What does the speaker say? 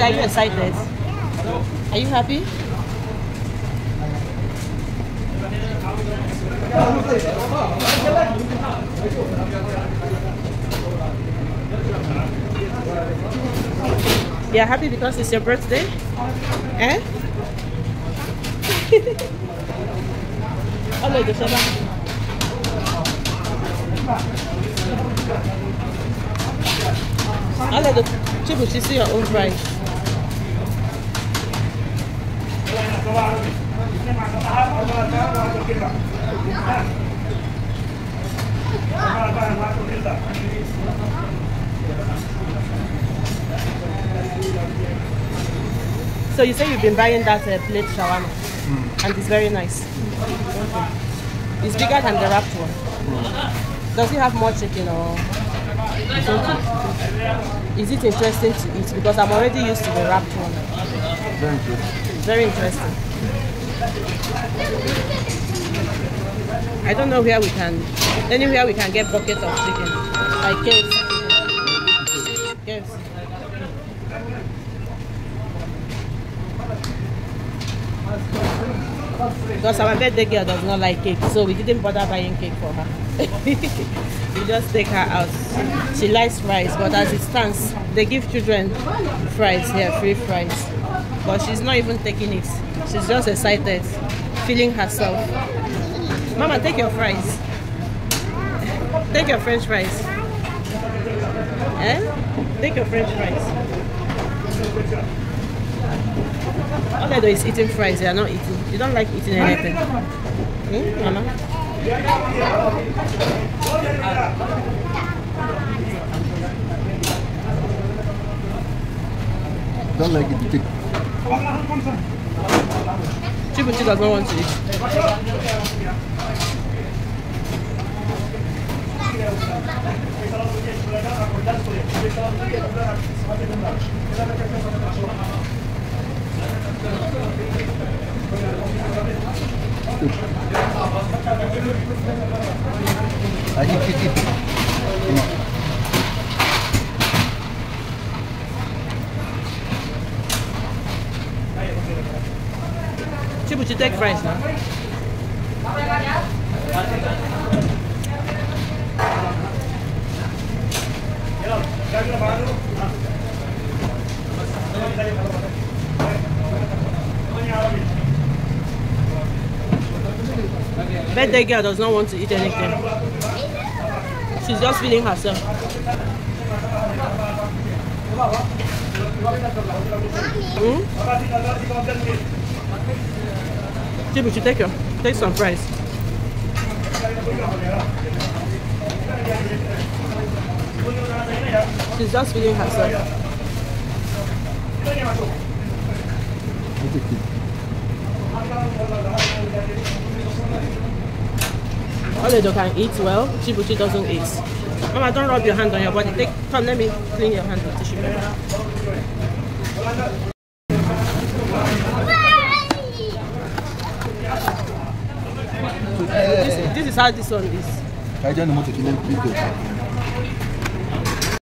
are you excited? Are you happy? Excited? Are you happy? Because it's your birthday? Eh? Hello, Joshua. Hello, the Chibuchi, see your own price. So you say you've been buying that uh, plate shawarma, and it's very nice. It's bigger than the wrapped one. Does it have more chicken or? Okay. Is it interesting to eat? Because I'm already used to the wrapped one. Very interesting. Very interesting. I don't know where we can, anywhere we can get buckets of chicken, like KFC. KFC. Because our birthday girl does not like cake, so we didn't bother buying cake for her. we just take her out. She likes fries, but as it stands, they give children fries here, free fries. But she's not even taking it. She's just excited, feeling herself. Mama, take your fries. Take your french fries. Eh? Take your french fries. All I do is eating fries. They are not eating. You don't like eating anything. Hmm, Mama? Don't like it, take. Chibuchi does not want to eat. I eat, eat, eat. Come on. Chibuchi, take fries now. Birthday girl does not want to eat anything. She's just feeling herself. Hmm? Chibuchi, take your, take some fries. She's just feeling herself. Oledo can eat well, Chibuchi doesn't eat. Mama, don't rub your hand on your body. Take, come, let me clean your hand with tissue paper. This, this is how this one is.